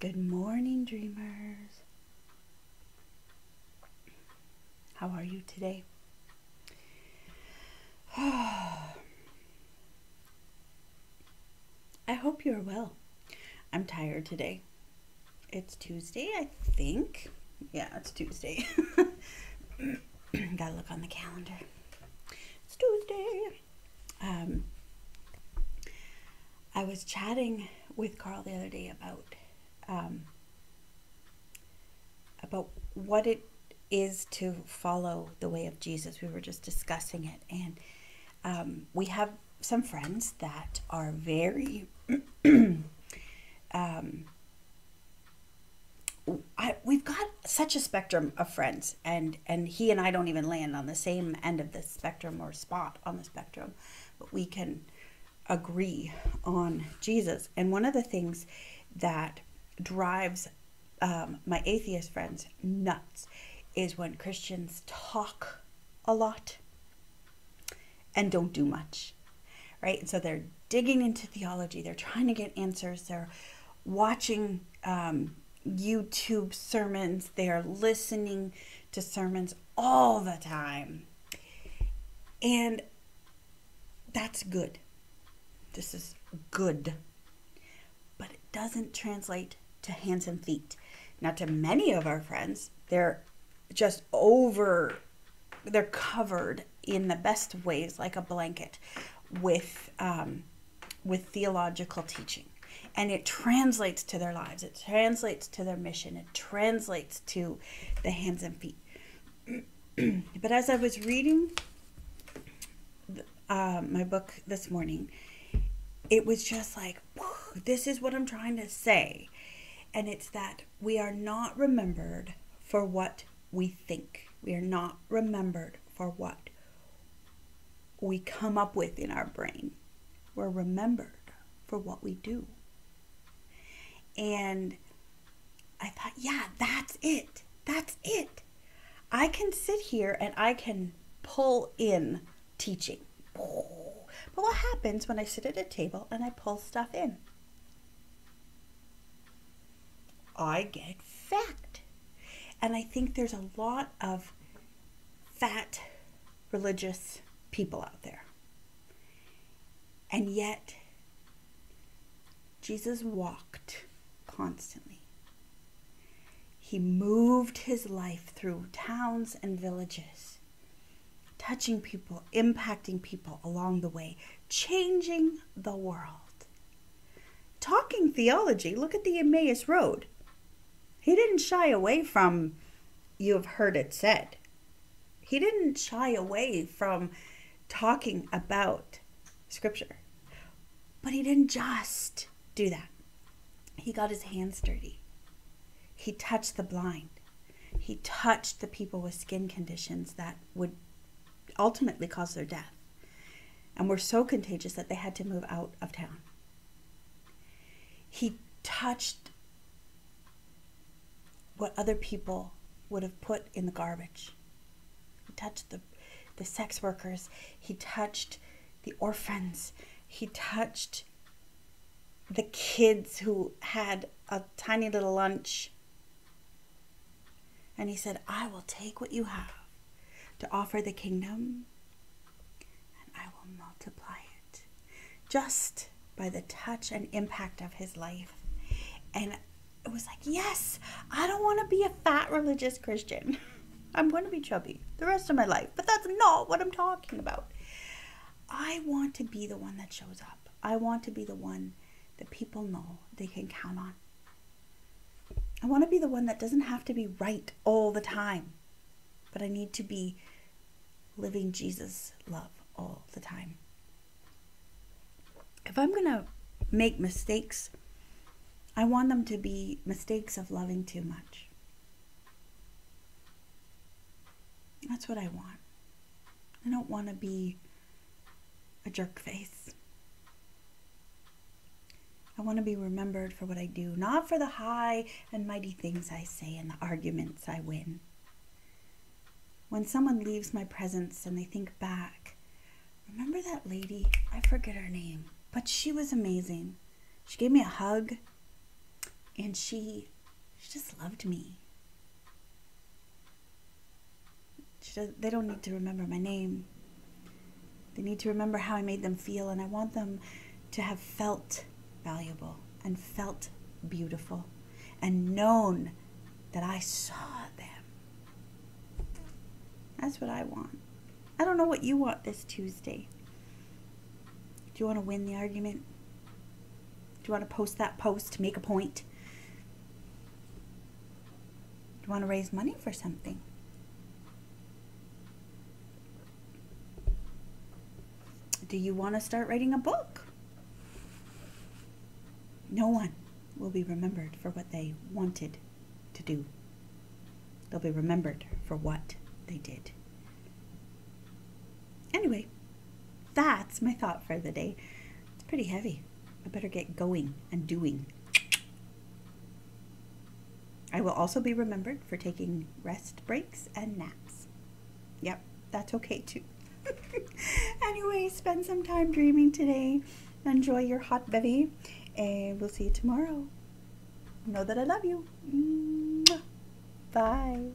Good morning, dreamers. How are you today? I hope you're well. I'm tired today. It's Tuesday, I think. Yeah, it's Tuesday. Gotta look on the calendar. It's Tuesday. Um, I was chatting with Carl the other day about um, about what it is to follow the way of Jesus. We were just discussing it, and um, we have some friends that are very. um, I, we've got such a spectrum of friends, and and he and I don't even land on the same end of the spectrum or spot on the spectrum, but we can agree on Jesus. And one of the things that drives um, my atheist friends nuts is when Christians talk a lot and don't do much, right? And so they're digging into theology, they're trying to get answers, they're watching um, YouTube sermons, they're listening to sermons all the time. And that's good. This is good. But it doesn't translate to hands and feet. Now, to many of our friends, they're just over, they're covered in the best ways, like a blanket, with um, with theological teaching, and it translates to their lives. It translates to their mission. It translates to the hands and feet. but as I was reading uh, my book this morning, it was just like, this is what I'm trying to say and it's that we are not remembered for what we think. We are not remembered for what we come up with in our brain. We're remembered for what we do. And I thought, yeah, that's it. That's it. I can sit here and I can pull in teaching. But what happens when I sit at a table and I pull stuff in? I get fat. And I think there's a lot of fat religious people out there. And yet, Jesus walked constantly. He moved his life through towns and villages, touching people, impacting people along the way, changing the world. Talking theology, look at the Emmaus Road. He didn't shy away from, you have heard it said. He didn't shy away from talking about scripture. But he didn't just do that. He got his hands dirty. He touched the blind. He touched the people with skin conditions that would ultimately cause their death and were so contagious that they had to move out of town. He touched what other people would have put in the garbage. He touched the, the sex workers, he touched the orphans, he touched the kids who had a tiny little lunch. And he said, I will take what you have to offer the kingdom and I will multiply it just by the touch and impact of his life. And it was like, yes, I don't want to be a fat religious Christian. I'm going to be chubby the rest of my life, but that's not what I'm talking about. I want to be the one that shows up. I want to be the one that people know they can count on. I want to be the one that doesn't have to be right all the time, but I need to be living Jesus' love all the time. If I'm going to make mistakes, I want them to be mistakes of loving too much. That's what I want. I don't want to be a jerk face. I want to be remembered for what I do, not for the high and mighty things I say and the arguments I win. When someone leaves my presence and they think back, remember that lady? I forget her name, but she was amazing. She gave me a hug And she, she just loved me. Does, they don't need to remember my name. They need to remember how I made them feel, and I want them to have felt valuable and felt beautiful and known that I saw them. That's what I want. I don't know what you want this Tuesday. Do you want to win the argument? Do you want to post that post to make a point? You want to raise money for something? Do you want to start writing a book? No one will be remembered for what they wanted to do. They'll be remembered for what they did. Anyway, that's my thought for the day. It's pretty heavy. I better get going and doing. I will also be remembered for taking rest breaks and naps. Yep, that's okay too. anyway, spend some time dreaming today. Enjoy your hot bevy, and we'll see you tomorrow. Know that I love you. Bye.